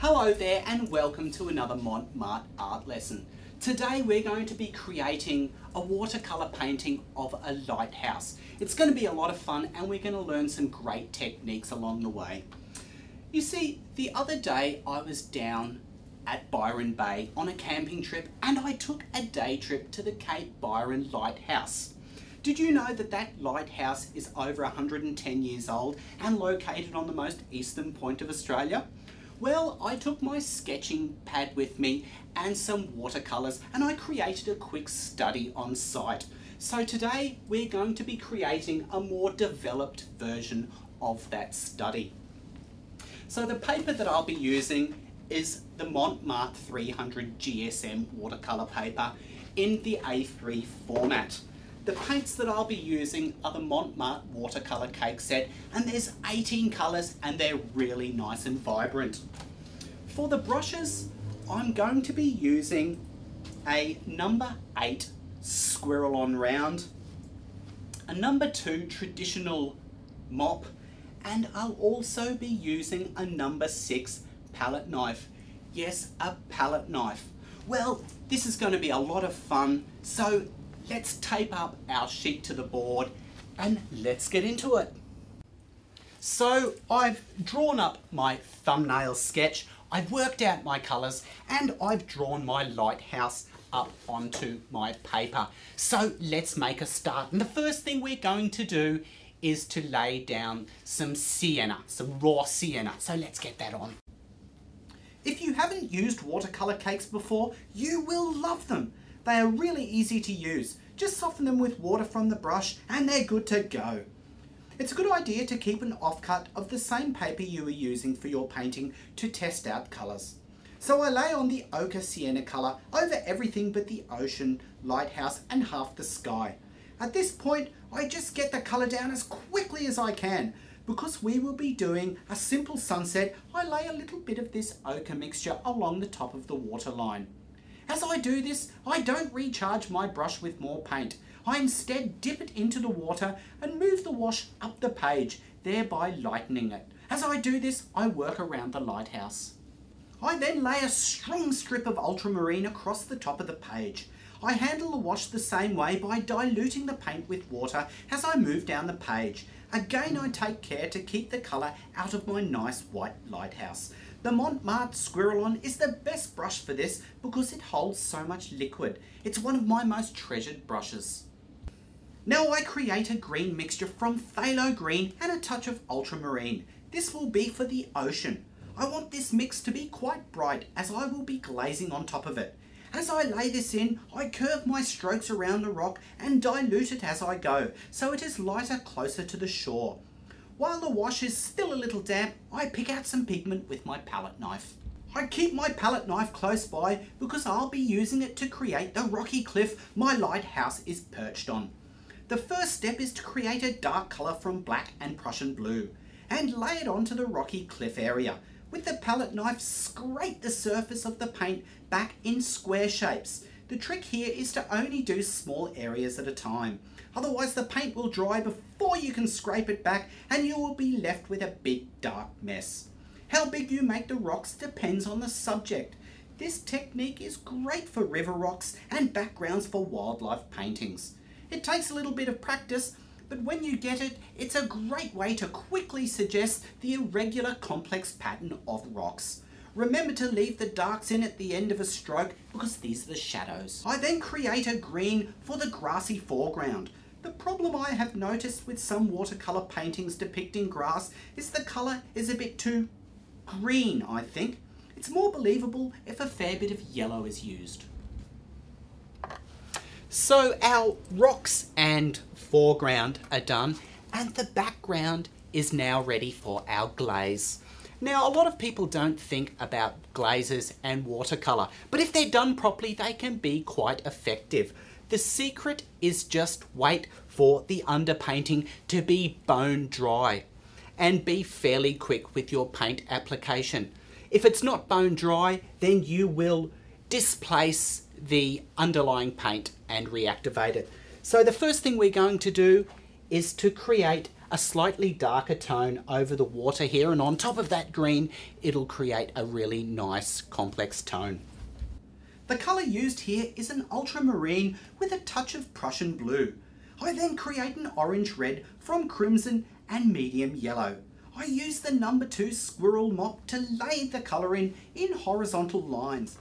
Hello there and welcome to another Mont Marte art lesson. Today we're going to be creating a watercolour painting of a lighthouse. It's going to be a lot of fun and we're going to learn some great techniques along the way. You see, the other day I was down at Byron Bay on a camping trip and I took a day trip to the Cape Byron Lighthouse. Did you know that that lighthouse is over 110 years old and located on the most eastern point of Australia? Well, I took my sketching pad with me and some watercolours and I created a quick study on site. So today we're going to be creating a more developed version of that study. So the paper that I'll be using is the Mont Marte 300 GSM watercolour paper in the A3 format. The paints that I'll be using are the Mont Marte watercolour cake set and there's 18 colours and they're really nice and vibrant. For the brushes, I'm going to be using a number 8 Squirrel-On Round, a number 2 traditional mop and I'll also be using a number 6 palette knife. Yes, a palette knife. Well, this is going to be a lot of fun, so let's tape up our sheet to the board and let's get into it. So I've drawn up my thumbnail sketch, I've worked out my colours and I've drawn my lighthouse up onto my paper. So let's make a start. And the first thing we're going to do is to lay down some sienna, some raw sienna. So let's get that on. If you haven't used watercolour cakes before, you will love them. They are really easy to use. Just soften them with water from the brush and they're good to go. It's a good idea to keep an offcut of the same paper you are using for your painting to test out colours. So I lay on the ochre sienna colour over everything but the ocean, lighthouse and half the sky. At this point, I just get the colour down as quickly as I can. Because we will be doing a simple sunset, I lay a little bit of this ochre mixture along the top of the waterline. As I do this, I don't recharge my brush with more paint. I instead dip it into the water and move the wash up the page, thereby lightening it. As I do this, I work around the lighthouse. I then lay a strong strip of ultramarine across the top of the page. I handle the wash the same way by diluting the paint with water as I move down the page. Again I take care to keep the colour out of my nice white lighthouse. The Mont Marte Squirrel-On is the best brush for this because it holds so much liquid. It's one of my most treasured brushes. Now I create a green mixture from phthalo green and a touch of ultramarine. This will be for the ocean. I want this mix to be quite bright as I will be glazing on top of it. As I lay this in, I curve my strokes around the rock and dilute it as I go, so it is lighter closer to the shore. While the wash is still a little damp, I pick out some pigment with my palette knife. I keep my palette knife close by because I'll be using it to create the rocky cliff my lighthouse is perched on. The first step is to create a dark colour from black and Prussian blue and lay it onto the rocky cliff area. With the palette knife, scrape the surface of the paint back in square shapes. The trick here is to only do small areas at a time. Otherwise the paint will dry before you can scrape it back and you will be left with a big dark mess. How big you make the rocks depends on the subject. This technique is great for river rocks and backgrounds for wildlife paintings. It takes a little bit of practice, but when you get it, it's a great way to quickly suggest the irregular complex pattern of rocks. Remember to leave the darks in at the end of a stroke because these are the shadows. I then create a green for the grassy foreground. The problem I have noticed with some watercolour paintings depicting grass is the colour is a bit too green, I think. It's more believable if a fair bit of yellow is used. So our rocks and foreground are done and the background is now ready for our glaze. Now, a lot of people don't think about glazes and watercolour, but if they're done properly, they can be quite effective. The secret is just wait for the underpainting to be bone dry and be fairly quick with your paint application. If it's not bone dry, then you will displace the underlying paint and reactivate it. So the first thing we're going to do is to create a slightly darker tone over the water here and on top of that green it'll create a really nice complex tone. The colour used here is an ultramarine with a touch of Prussian blue. I then create an orange red from crimson and medium yellow. I use the number two squirrel mop to lay the colour in in horizontal lines.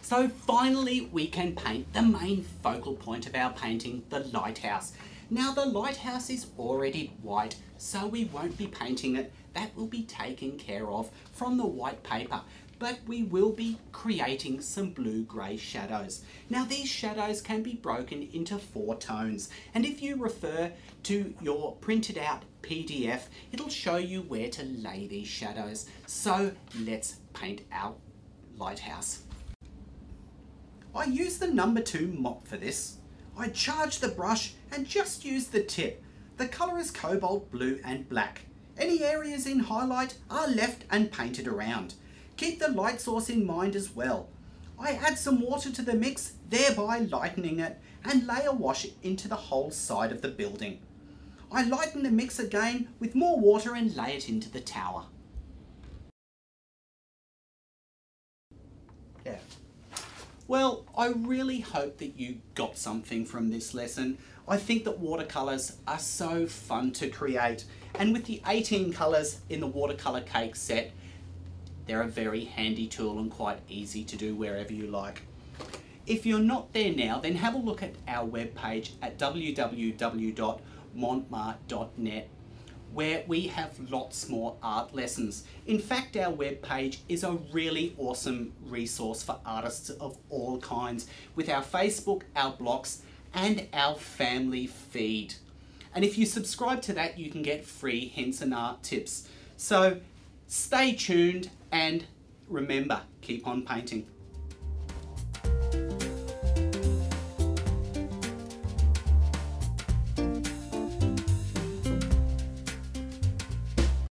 So finally we can paint the main focal point of our painting, the lighthouse. Now the lighthouse is already white, so we won't be painting it. That will be taken care of from the white paper but we will be creating some blue-grey shadows. Now these shadows can be broken into four tones and if you refer to your printed out PDF it'll show you where to lay these shadows. So let's paint our lighthouse. I use the number two mop for this. I charge the brush and just use the tip. The colour is cobalt blue and black. Any areas in highlight are left and painted around. Keep the light source in mind as well. I add some water to the mix, thereby lightening it, and lay a wash into the whole side of the building. I lighten the mix again with more water and lay it into the tower. Well, I really hope that you got something from this lesson. I think that watercolours are so fun to create and with the 18 colours in the watercolour cake set they're a very handy tool and quite easy to do wherever you like. If you're not there now, then have a look at our webpage at www.montmart.net where we have lots more art lessons. In fact, our webpage is a really awesome resource for artists of all kinds with our Facebook, our blogs, and our family feed. And if you subscribe to that, you can get free hints and art tips. So stay tuned and remember, keep on painting.